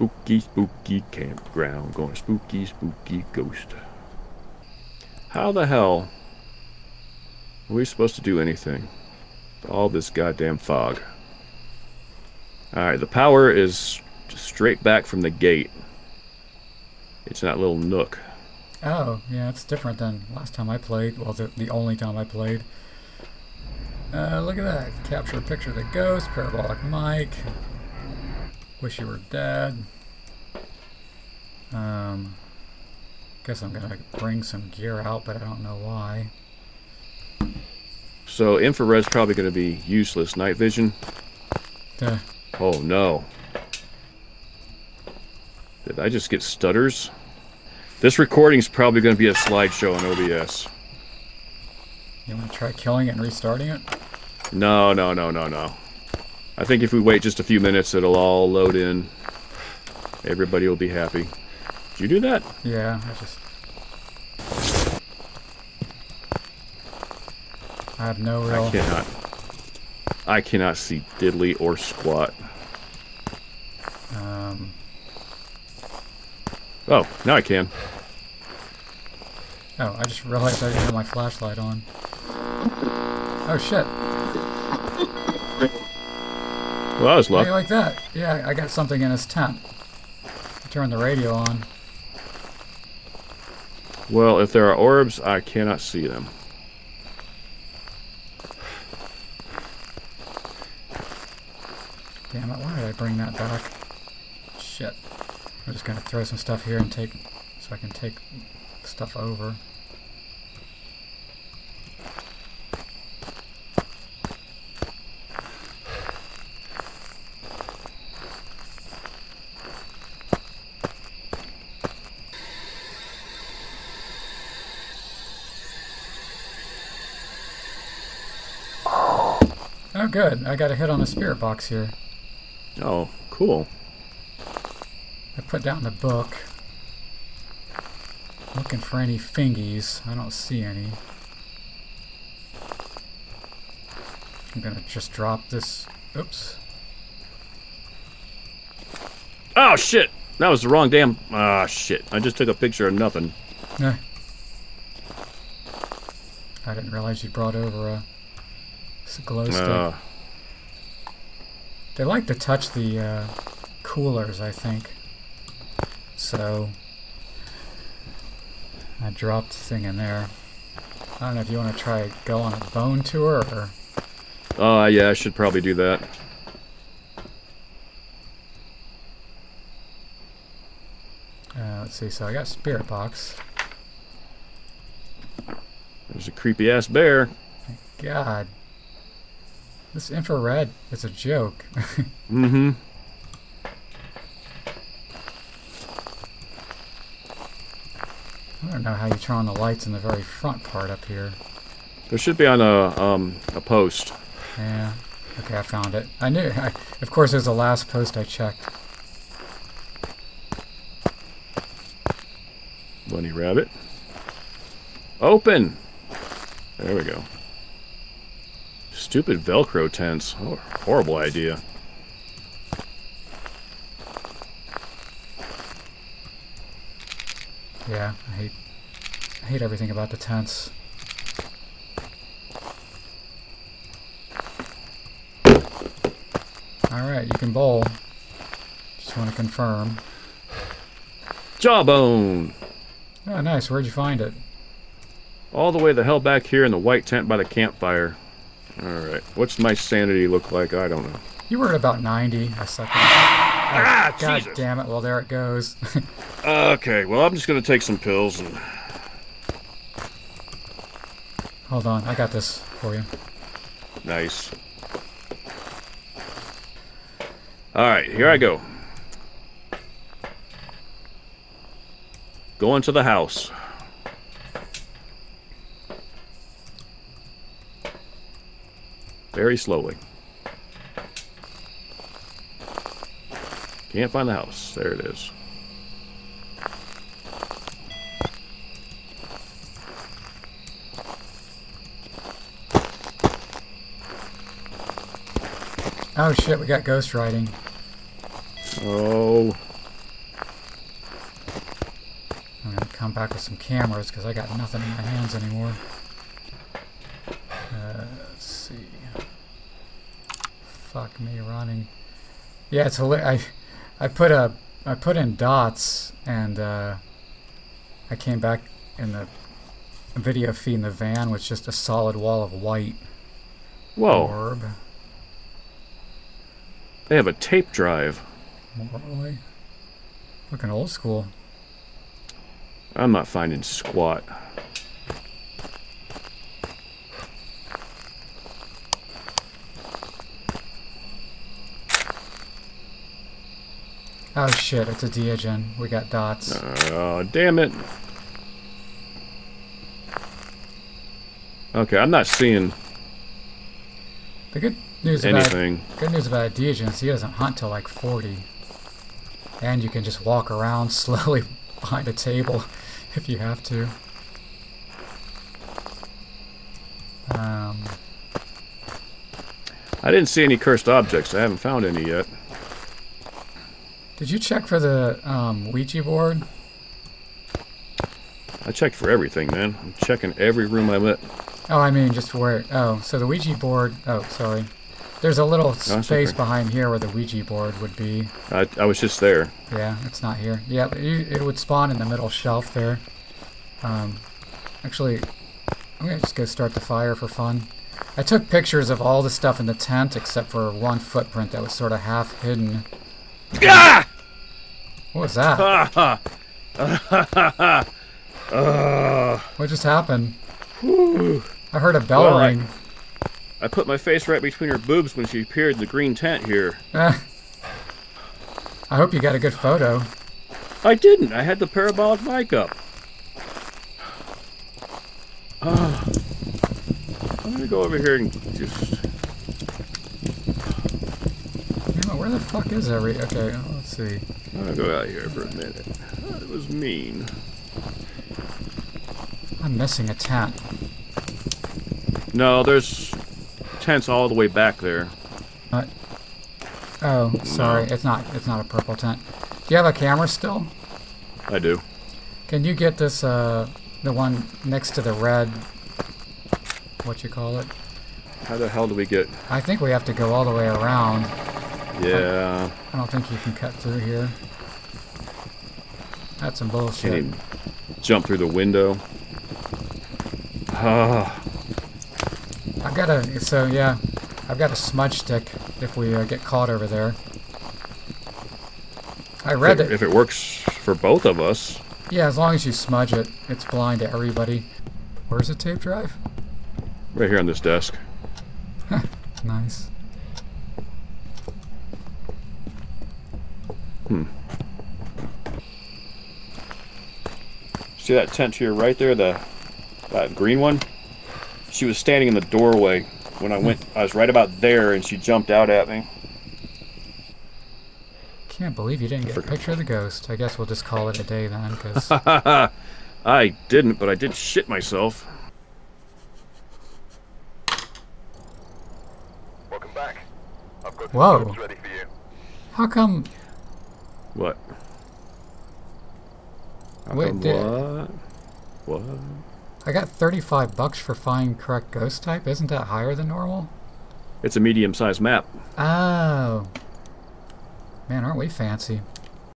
spooky, spooky campground. Going spooky, spooky ghost. How the hell are we supposed to do anything? All this goddamn fog. Alright, the power is straight back from the gate. It's in that little nook. Oh, yeah, it's different than last time I played. Well, the, the only time I played. Uh, look at that. Capture a picture of the ghost, parabolic mic. Wish you were dead. Um, guess I'm gonna bring some gear out, but I don't know why. So infrared's probably going to be useless. Night vision. Uh, Oh no. Did I just get stutters? This recording's probably going to be a slideshow on OBS. you want to try killing it and restarting it? No, no, no, no, no. I think if we wait just a few minutes, it'll all load in. Everybody will be happy. Did you do that? Yeah, I just. I have no real. I cannot. I cannot see diddly or squat. Um, Oh, now I can. oh, I just realized I didn't have my flashlight on. Oh shit! Well, that was luck. like that? Yeah, I got something in his tent. Turn the radio on. Well, if there are orbs, I cannot see them. Damn it, why did I bring that back? Shit. I'm just gonna throw some stuff here and take, so I can take stuff over. Oh good, I got a hit on the spirit box here. Oh, cool. I put down the book. Looking for any fingies. I don't see any. I'm gonna just drop this. Oops. Oh, shit! That was the wrong damn... Ah, shit. I just took a picture of nothing. Eh. I didn't realize you brought over a s- glow stick. Uh, They like to touch the uh, coolers, I think. So I dropped the thing in there. I don't know if you want to try go on a bone tour or oh, yeah, I should probably do that. uh, let's see. So I got spirit box. There's a creepy-ass bear. God, this infrared is a joke. Mm-hmm. I don't know how you turn on the lights in the very front part up here. There should be on a, um, a post. Yeah. Okay, I found it. I knew. I, of course, it was the last post I checked. Bunny rabbit. Open! There we go. Stupid Velcro tents. Oh, horrible idea. Yeah, I hate. I hate everything about the tents. All right, you can bowl. Just want to confirm. Jawbone! Oh, nice. Where'd you find it? All the way the hell back here in the white tent by the campfire. Alright, what's my sanity look like? I don't know. You were at about 90 a second. Ah, God Jesus. damn it. Well, there it goes. Okay, well, I'm just gonna take some pills and... Hold on. I got this for you. Nice. Alright, here I go. Going to the house. Very slowly. Can't find the house. There it is. Oh shit, we got ghost riding. Oh. I'm gonna come back with some cameras because I got nothing in my hands anymore. Fuck me running. Yeah, it's hilarious. I, I put a, I put in dots and uh, I came back in the video feed in the van with just a solid wall of white Whoa, orb. they have a tape drive. Morally. Looking old school. I'm not finding squat. Oh shit, it's a Deogen. We got dots. Oh, damn it. Okay, I'm not seeing The good news about anything. good news about a Deogen is he doesn't hunt till like 40. And you can just walk around slowly behind a table if you have to. Um, I didn't see any cursed objects. I haven't found any yet. Did you check for the um, Ouija board? I checked for everything, man. I'm checking every room I'm at. Oh, I mean just where. Oh, so the Ouija board. Oh, sorry. There's a little that's space okay. behind here where the Ouija board would be. I, I was just there. Yeah, it's not here. Yeah, you, it would spawn in the middle shelf there. Um, actually, I'm gonna just go start the fire for fun. I took pictures of all the stuff in the tent except for one footprint that was sort of half hidden. Ah! What was that? Ha ha! Uh, What just happened? I heard a bell Well, I- ring. I put my face right between her boobs when she appeared in the green tent here. Eh. I hope you got a good photo. I didn't. I had the parabolic mic up. Ah. I'm gonna go over here and just. You know, where the fuck is every? Okay, uh, let's see. I'm gonna go out here for a minute. That was mean. I'm missing a tent. No, there's tents all the way back there. Oh, sorry, it's not. It's not a purple tent. Do you have a camera still? I do. Can you get this, uh, the one next to the red, what you call it? How the hell do we get? I think we have to go all the way around. Yeah. I don't think you can cut through here. That's some bullshit. Can't even jump through the window. Ah. I've got a, so yeah, I've got a smudge stick if we uh, get caught over there. I If read it, it. if it works for both of us. Yeah, as long as you smudge it, it's blind to everybody. Where's the tape drive? Right here on this desk. Nice. Hmm. See that tent to your right there, the that green one? She was standing in the doorway when I went. I was right about there, and she jumped out at me. Can't believe you didn't get a picture of the ghost. I guess we'll just call it a day then, because I didn't, but I did shit myself. Welcome back. I've got Whoa. the scopes ready for you. how come? What? How Wait, did- what? What? I got 35 bucks for finding correct ghost type. Isn't that higher than normal? It's a medium-sized map. Oh. Man, aren't we fancy?